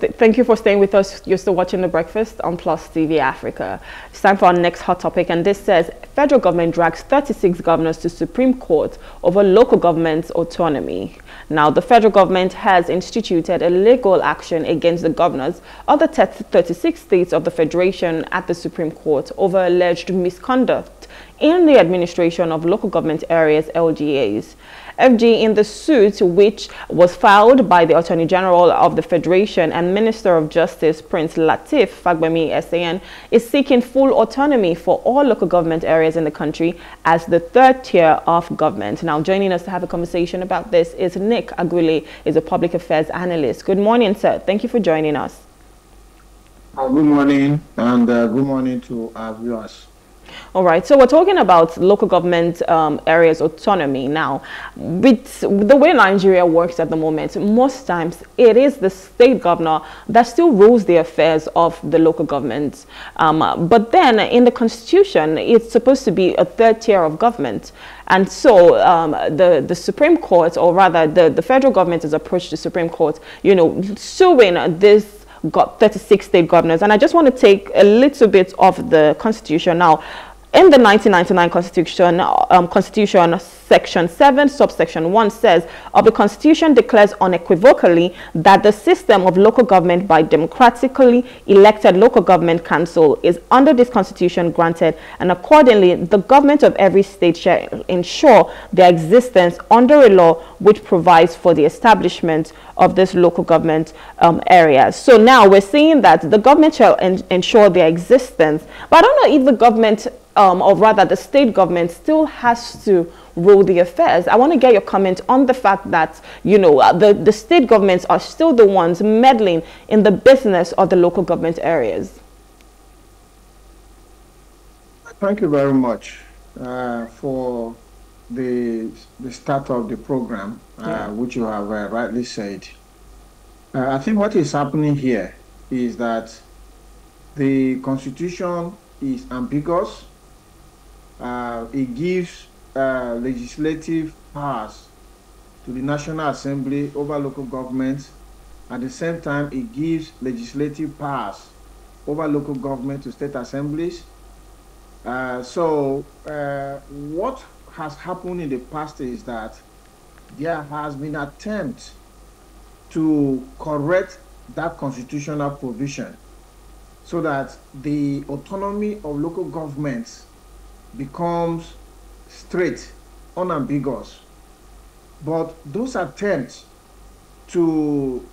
Thank you for staying with us. You're still watching The Breakfast on Plus TV Africa. It's time for our next hot topic, and this says federal government drags 36 governors to Supreme Court over local government's autonomy. Now, the federal government has instituted a legal action against the governors of the 36 states of the Federation at the Supreme Court over alleged misconduct in the administration of local government areas LGAs. FG in the suit, which was filed by the Attorney General of the Federation and Minister of Justice Prince Lateef Fagbemi SAN, is seeking full autonomy for all local government areas in the country as the third tier of government. Now, joining us to have a conversation about this is Nick Agule, is a public affairs analyst. Good morning, sir. Thank you for joining us. Uh, good morning, and uh, good morning to our viewers. All right, so we're talking about local government um, areas autonomy now. With the way Nigeria works at the moment, most times it is the state governor that still rules the affairs of the local government. Um, but then in the constitution, it's supposed to be a third tier of government. And so um, the, the Supreme Court, or rather the, the federal government has approached the Supreme Court, you know, suing this got 36 state governors. And I just want to take a little bit of the constitution now in the 1999 Constitution, um, Constitution Section 7, subsection 1 says, of the Constitution declares unequivocally that the system of local government by democratically elected local government council is under this Constitution granted and accordingly the government of every state shall ensure their existence under a law which provides for the establishment of this local government um, area. So now we're seeing that the government shall en ensure their existence, but I don't know if the government um, or rather the state government still has to rule the affairs. I want to get your comment on the fact that, you know, uh, the, the state governments are still the ones meddling in the business of the local government areas. Thank you very much uh, for the, the start of the program, uh, yeah. which you have uh, rightly said. Uh, I think what is happening here is that the constitution is ambiguous uh, it gives uh, legislative powers to the National Assembly over local governments. At the same time, it gives legislative powers over local government to state assemblies. Uh, so uh, what has happened in the past is that there has been attempt to correct that constitutional provision so that the autonomy of local governments becomes straight, unambiguous. But those attempts to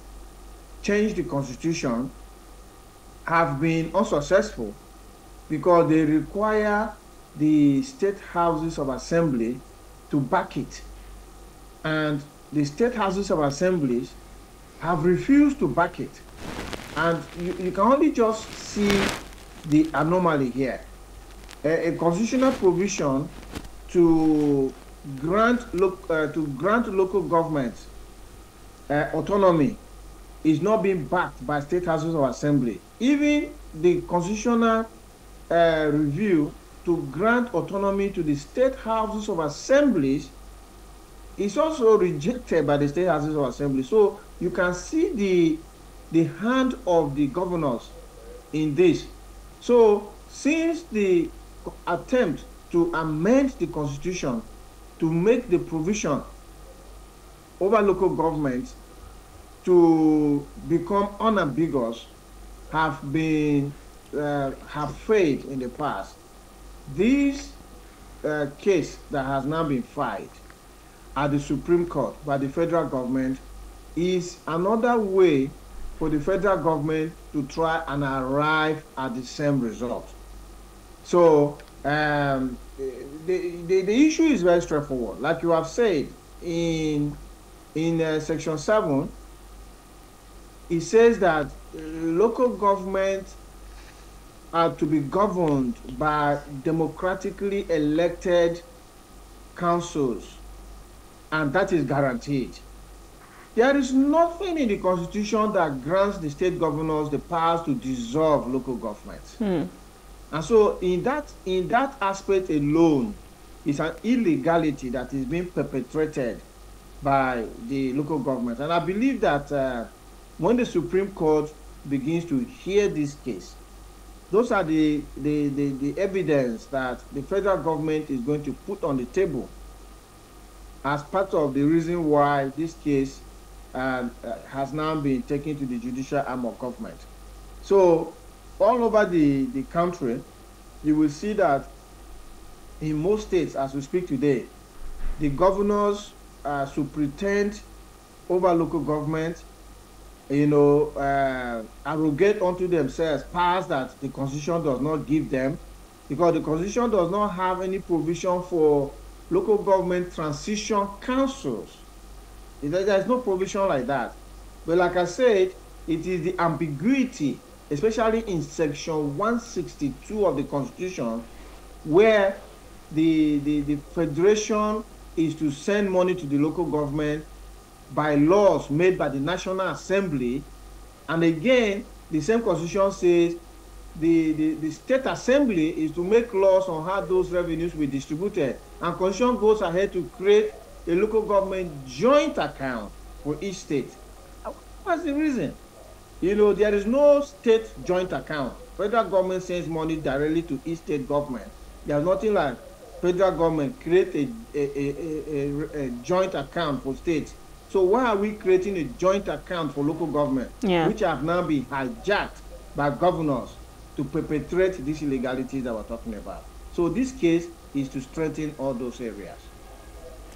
change the constitution have been unsuccessful because they require the state houses of assembly to back it. And the state houses of assemblies have refused to back it. And you, you can only just see the anomaly here a, constitutional provision to grant uh, to grant local governments uh, autonomy is not being backed by state houses of assembly. Even the constitutional uh, review to grant autonomy to the state houses of assemblies is also rejected by the state houses of assembly. So you can see the the hand of the governors in this. So since the attempt to amend the constitution to make the provision over local governments to become unambiguous have been uh, have failed in the past. This uh, case that has now been filed at the Supreme Court by the federal government is another way for the federal government to try and arrive at the same result. So um, the, the, the issue is very straightforward. Like you have said in, in uh, Section 7, it says that local government are to be governed by democratically elected councils, and that is guaranteed. There is nothing in the constitution that grants the state governors the powers to dissolve local governments. Hmm. And so in that in that aspect alone, it's an illegality that is being perpetrated by the local government. And I believe that uh, when the Supreme Court begins to hear this case, those are the, the, the, the evidence that the federal government is going to put on the table as part of the reason why this case uh, has now been taken to the judicial arm of government. So all over the, the country, you will see that in most states, as we speak today, the governors uh, pretend over local government, you know, uh, arrogate unto themselves powers that the constitution does not give them, because the constitution does not have any provision for local government transition councils. There is no provision like that. But like I said, it is the ambiguity, especially in section 162 of the constitution, where the, the, the federation is to send money to the local government by laws made by the National Assembly. And again, the same constitution says the, the, the state assembly is to make laws on how those revenues will be distributed. And constitution goes ahead to create a local government joint account for each state. What's the reason? You know, there is no state joint account. Federal government sends money directly to each state government. There's nothing like federal government create a, a, a, a, joint account for states. So why are we creating a joint account for local government, yeah. which have now been hijacked by governors to perpetrate these illegalities that we're talking about? So this case is to strengthen all those areas.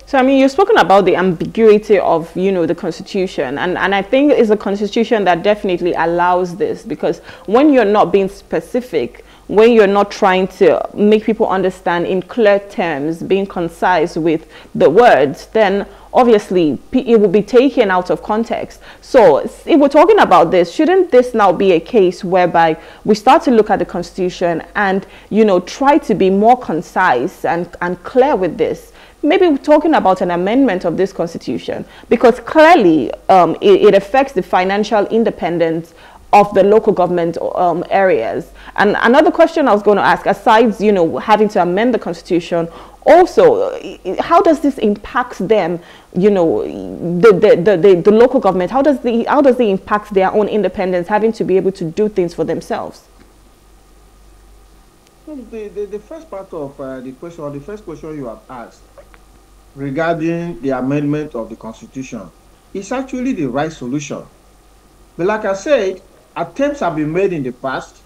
So, I mean, you've spoken about the ambiguity of, you know, the Constitution. And, and I think it's a Constitution that definitely allows this because when you're not being specific, when you're not trying to make people understand in clear terms, being concise with the words, then obviously it will be taken out of context. So if we're talking about this, shouldn't this now be a case whereby we start to look at the constitution and, you know, try to be more concise and, and clear with this? Maybe we're talking about an amendment of this constitution because clearly um, it, it affects the financial independence of the local government um, areas. And another question I was going to ask, aside, you know, having to amend the constitution, also, how does this impact them, you know, the, the, the, the, local government? How does, the, how does it impact their own independence, having to be able to do things for themselves? The, the, the first part of uh, the question, or the first question you have asked regarding the amendment of the constitution, is actually the right solution. But like I said, attempts have been made in the past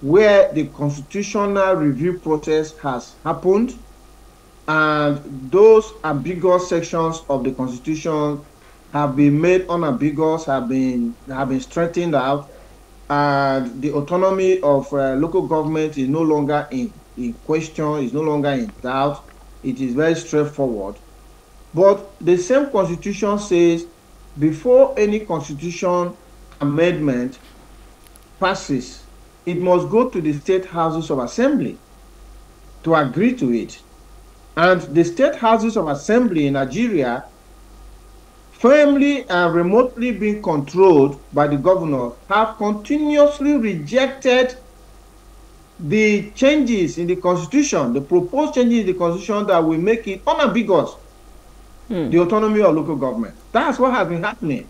where the constitutional review process has happened and those ambiguous sections of the constitution have been made unambiguous have been have been straightened out and the autonomy of uh, local government is no longer in in question is no longer in doubt it is very straightforward but the same constitution says before any constitution amendment passes, it must go to the state houses of assembly to agree to it. And the state houses of assembly in Nigeria, firmly and remotely being controlled by the governor, have continuously rejected the changes in the constitution, the proposed changes in the constitution that will make it unambiguous, hmm. the autonomy of local government. That's what has been happening.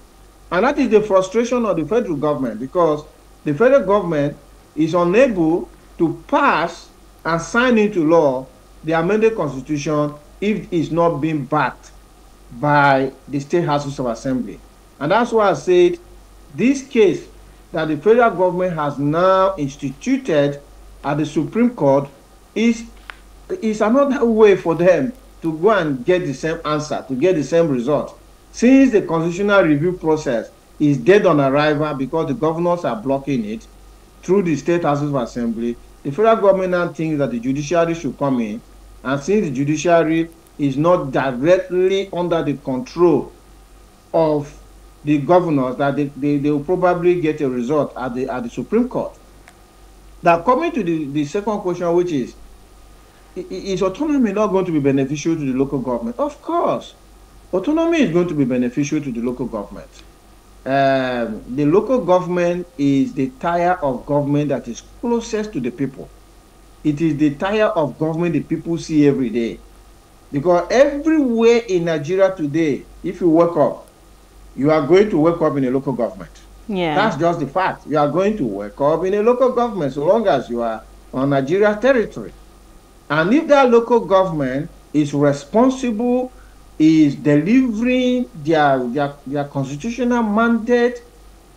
And that is the frustration of the federal government because the federal government is unable to pass and sign into law the amended constitution if it's not being backed by the state houses of assembly. And that's why I said this case that the federal government has now instituted at the Supreme Court is, is another way for them to go and get the same answer, to get the same result. Since the constitutional review process is dead on arrival because the governors are blocking it through the state houses of assembly. The federal government now thinks that the judiciary should come in, and since the judiciary is not directly under the control of the governors, that they, they, they will probably get a result at the at the Supreme Court. Now, coming to the, the second question, which is, is autonomy not going to be beneficial to the local government? Of course, autonomy is going to be beneficial to the local government um, the local government is the tier of government that is closest to the people. It is the tier of government the people see every day. Because everywhere in Nigeria today, if you wake up, you are going to wake up in a local government. Yeah. That's just the fact. You are going to work up in a local government so long as you are on Nigeria territory. And if that local government is responsible, is delivering their, their, their constitutional mandate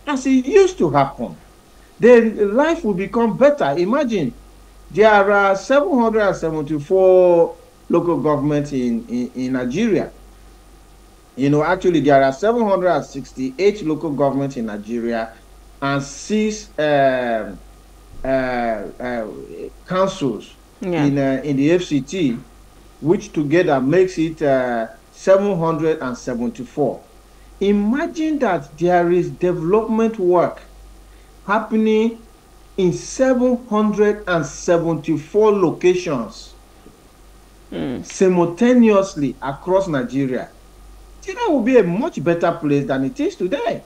as it used to happen, then life will become better. Imagine there are 774 local governments in, in, in Nigeria. You know, actually, there are 768 local governments in Nigeria and six uh, uh, uh, councils Yeah. in, uh, in the FCT, which together makes it uh, 774. Imagine that there is development work happening in 774 locations simultaneously across Nigeria. Nigeria will be a much better place than it is today.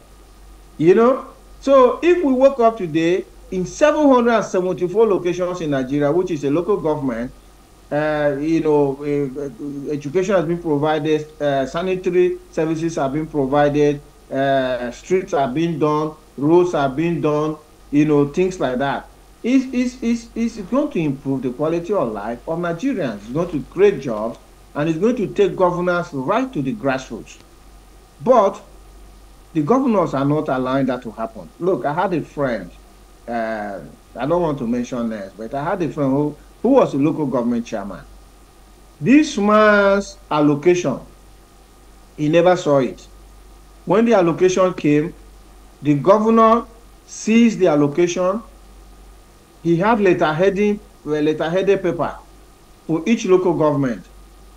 You know? So if we woke up today in 774 locations in Nigeria, which is a local government, uh, you know, education has been provided, uh, sanitary services have been provided, uh, streets are being done, roads are being done, you know, things like that. It's, it's, it's, it's going to improve the quality of life of Nigerians. It's going to create jobs and it's going to take governance right to the grassroots. But the governors are not allowing that to happen. Look, I had a friend, uh, I don't want to mention names, but I had a friend who, who was a local government chairman. This man's allocation, he never saw it. When the allocation came, the governor seized the allocation. He had letter heading, well, letter headed paper for each local government.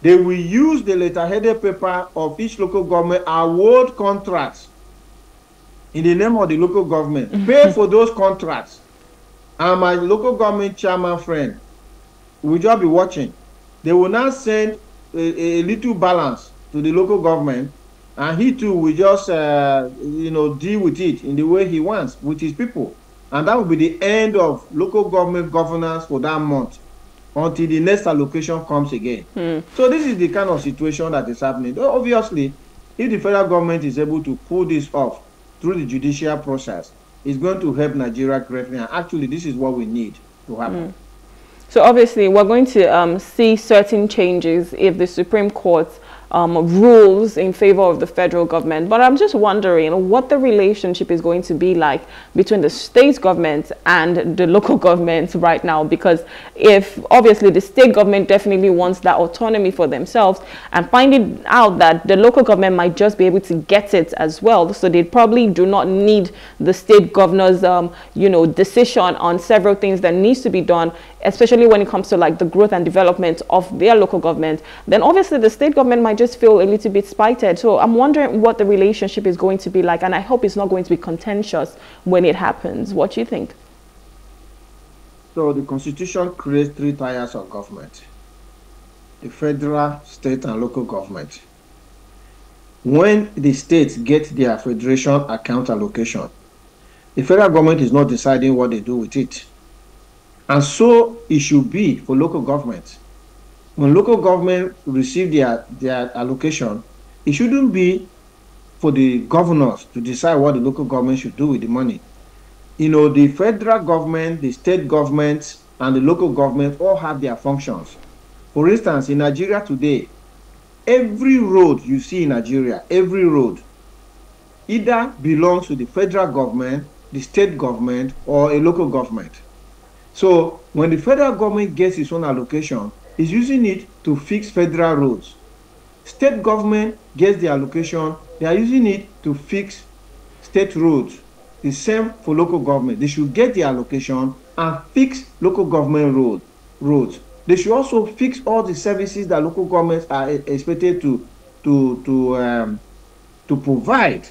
They will use the letter headed paper of each local government award contracts in the name of the local government. Pay for those contracts. And my local government chairman friend will just be watching. They will now send a, a little balance to the local government, and he too will just, uh, you know, deal with it in the way he wants with his people. And that will be the end of local government governance for that month until the next allocation comes again. So this is the kind of situation that is happening. Obviously, if the federal government is able to pull this off through the judicial process, it's going to help Nigeria greatly. And actually, this is what we need to happen. So obviously, we're going to um, see certain changes if the Supreme Court um, rules in favor of the federal government. But I'm just wondering what the relationship is going to be like between the state government and the local government right now. Because if obviously the state government definitely wants that autonomy for themselves and finding out that the local government might just be able to get it as well. So they probably do not need the state governor's, um, you know, decision on several things that needs to be done especially when it comes to like the growth and development of their local government, then obviously the state government might just feel a little bit spited. So I'm wondering what the relationship is going to be like, and I hope it's not going to be contentious when it happens. What do you think? So the constitution creates three tiers of government. The federal, state, and local government. When the states get their federation account allocation, the federal government is not deciding what they do with it. And so it should be for local government. When local government receive their, their allocation, it shouldn't be for the governors to decide what the local government should do with the money. You know, the federal government, the state government, and the local government all have their functions. For instance, in Nigeria today, every road you see in Nigeria, every road, either belongs to the federal government, the state government, or a local government. So when the federal government gets its own allocation, it's using it to fix federal roads. State government gets the allocation, they are using it to fix state roads. The same for local government. They should get the allocation and fix local government road, roads. They should also fix all the services that local governments are e- expected to, to, to, um, to provide.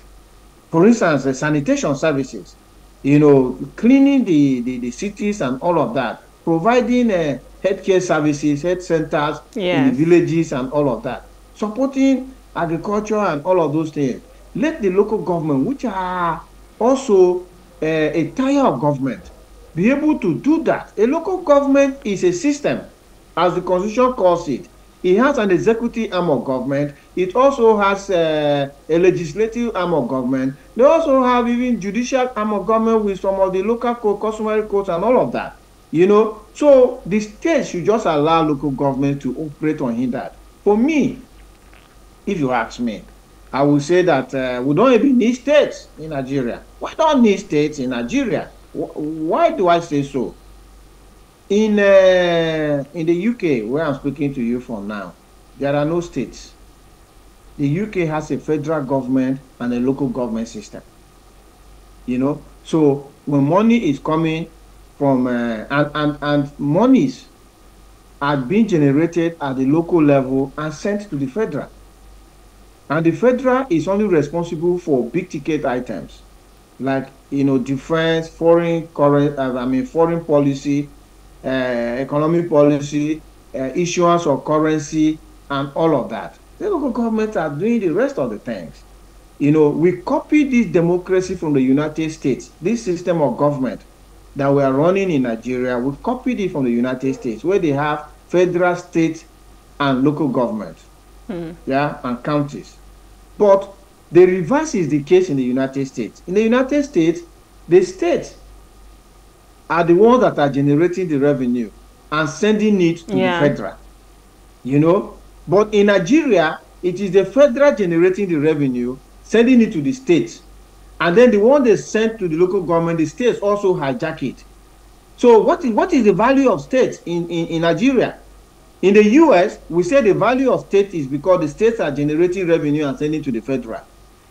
For instance, the sanitation services you know, cleaning the, the, the cities and all of that, providing uh, healthcare services, health centers in Yes. the villages and all of that, supporting agriculture and all of those things. Let the local government, which are also uh, a tier of government, be able to do that. A local government is a system, as the constitution calls it. It has an executive arm of government. It also has uh, a legislative arm of government. They also have even judicial arm of government with some of the local code, customary codes, and all of that. You know, so the state should just allow local government to operate unhindered. For me, if you ask me, I will say that uh, we don't even need states in Nigeria. Why don't need states in Nigeria? Why do I say so? In uh, in the UK, where I'm speaking to you from now, there are no states. The UK has a federal government and a local government system. You know, so when money is coming from uh, and, and and monies are being generated at the local level and sent to the federal. And the federal is only responsible for big ticket items like you know defense, foreign current, uh, I mean foreign policy, economic policy, uh, issuance of currency, and all of that. The local governments are doing the rest of the things. You know, we copied this democracy from the United States, this system of government that we are running in Nigeria. We copied it from the United States, where they have federal, state, and local governments, hmm. yeah, and counties. But the reverse is the case in the United States. In the United States, the states are the ones that are generating the revenue and sending it to yeah. the federal. You know, but in Nigeria, it is the federal generating the revenue, sending it to the states. And then the one they send to the local government, the states also hijack it. So what is, what is the value of states in, in, in Nigeria? In the US, we say the value of state is because the states are generating revenue and sending to the federal.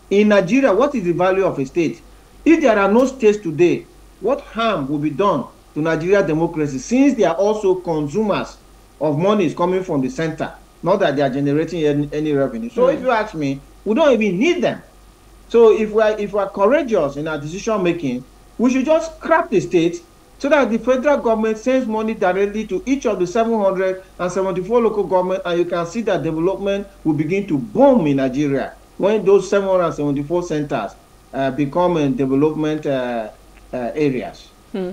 In Nigeria, what is the value of a state? If there are no states today, what harm will be done to Nigeria democracy since they are also consumers of monies coming from the center, not that they are generating any, any revenue. So mm. if you ask me, we don't even need them. So if we are if we are courageous in our decision making, we should just scrap the state so that the federal government sends money directly to each of the 774 local governments, and you can see that development will begin to boom in Nigeria when those 774 centers uh, become uh, development uh, areas. Hmm.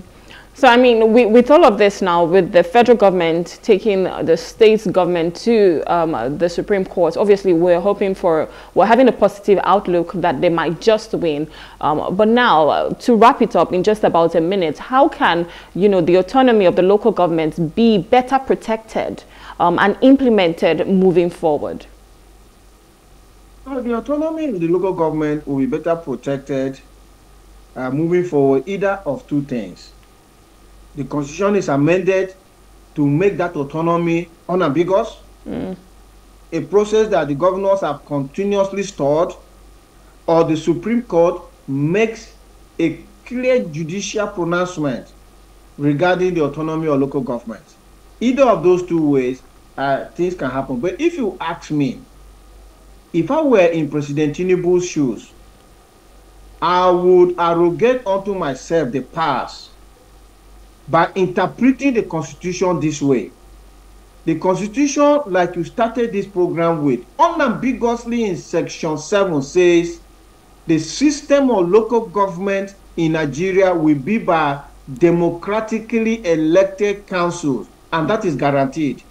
So, I mean, we, with all of this now, with the federal government taking the state government to um, the Supreme Court, obviously we're hoping for, we're having a positive outlook that they might just win. Um, but now, uh, to wrap it up in just about a minute, how can, you know, the autonomy of the local governments be better protected um, and implemented moving forward? Well, the autonomy of the local government will be better protected uh, moving forward, either of two things the constitution is amended to make that autonomy unambiguous. Mm. A process that the governors have continuously stored, or the Supreme Court makes a clear judicial pronouncement regarding the autonomy of local government. Either of those two ways, uh, things can happen. But if you ask me, if I were in President Tinubu's shoes, I would arrogate unto myself the powers by interpreting the constitution this way. The constitution, like you started this program with, unambiguously in section 7 says the system of local government in Nigeria will be by democratically elected councils, and that is guaranteed.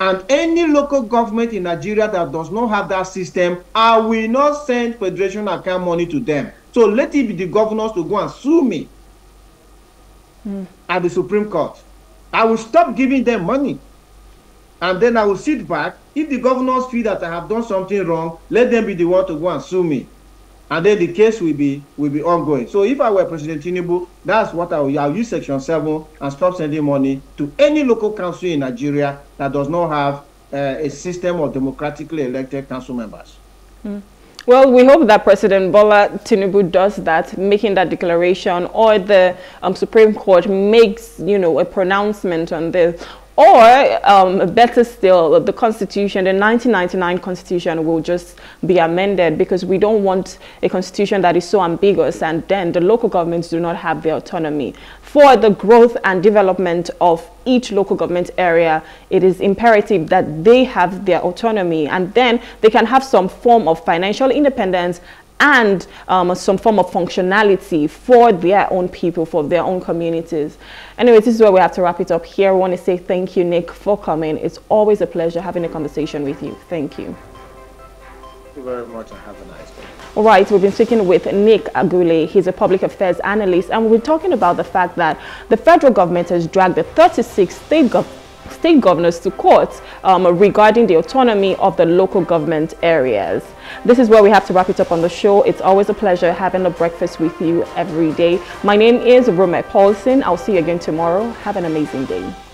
And any local government in Nigeria that does not have that system, I will not send federation account money to them. So let it be the governors to go and sue me mm. at the Supreme Court. I will stop giving them money. And then I will sit back. If the governors feel that I have done something wrong, let them be the one to go and sue me. And then the case will be will be ongoing. So if I were President Tinubu, that's what I will I'll use Section 7 and stop sending money to any local council in Nigeria that does not have uh, a system of democratically elected council members. Mm. Well, we hope that President Bola Tinubu does that, making that declaration, or the um, Supreme Court makes, you know, a pronouncement on this. Or, um, better still, the Constitution, the 1999 Constitution will just be amended because we don't want a Constitution that is so ambiguous and then the local governments do not have the autonomy. For the growth and development of each local government area, it is imperative that they have their autonomy and then they can have some form of financial independence and um, some form of functionality for their own people, for their own communities. Anyway, this is where we have to wrap it up here. I want to say thank you, Nick, for coming. It's always a pleasure having a conversation with you. Thank you. Thank you very much and have a nice day. All right, we've been speaking with Nick Agule. He's a public affairs analyst, and we're talking about the fact that the federal government has dragged the 36 state governments state governors to court um, regarding the autonomy of the local government areas. This is where we have to wrap it up on the show. It's always a pleasure having a breakfast with you every day. My name is Rome Paulson. I'll see you again tomorrow. Have an amazing day.